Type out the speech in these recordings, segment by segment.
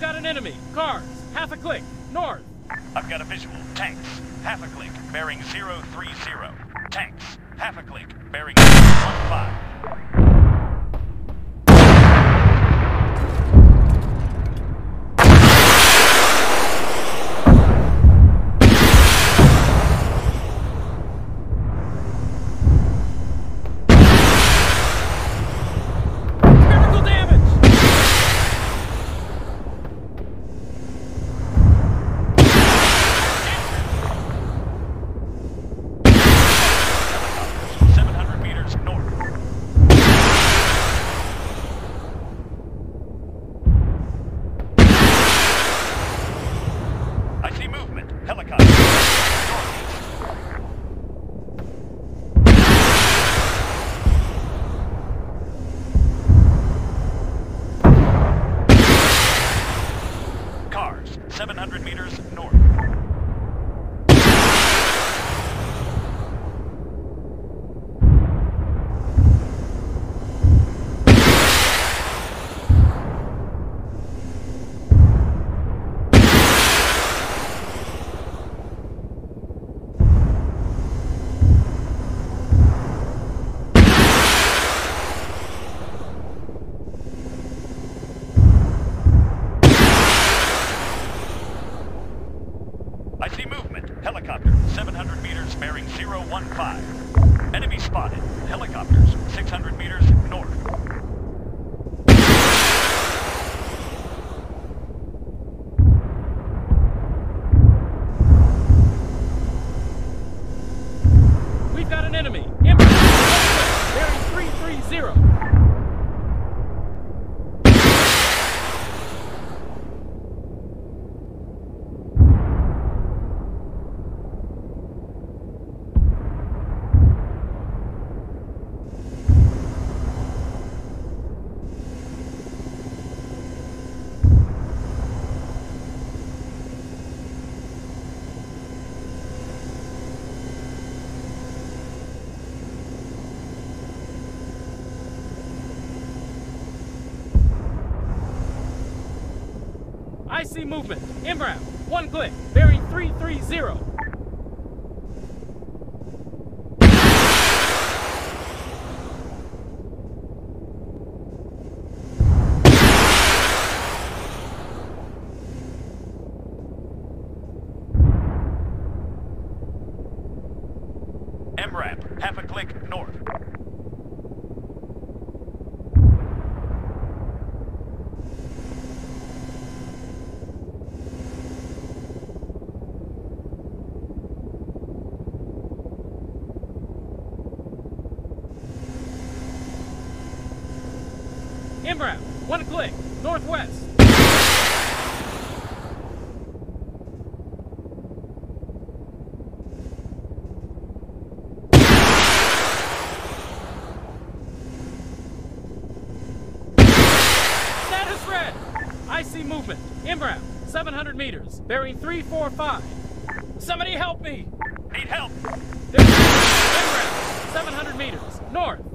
We've got an enemy. Cars. Half a click. North. I've got a visual. Tanks. Half a click. Bearing 030. Tanks. Half a click. Bearing 015. I see movement. Inbound. One click. Bearing 330. MRAP, half a click north. Inbound. One click. Northwest. Status red. I see movement. Inbound. 700 meters. Bearing 345. Somebody help me. Need help. There's inbound. 700 meters. North.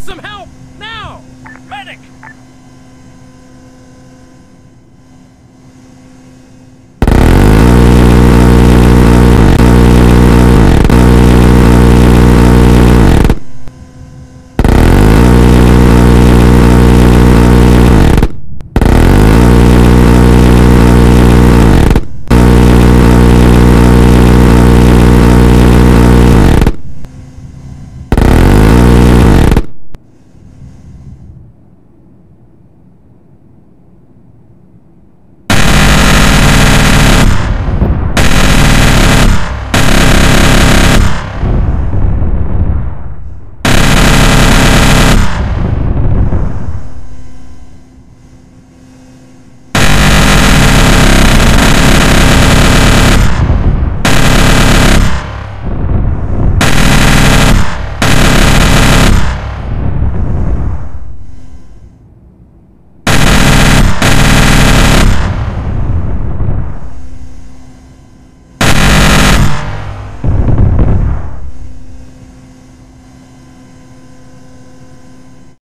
some help!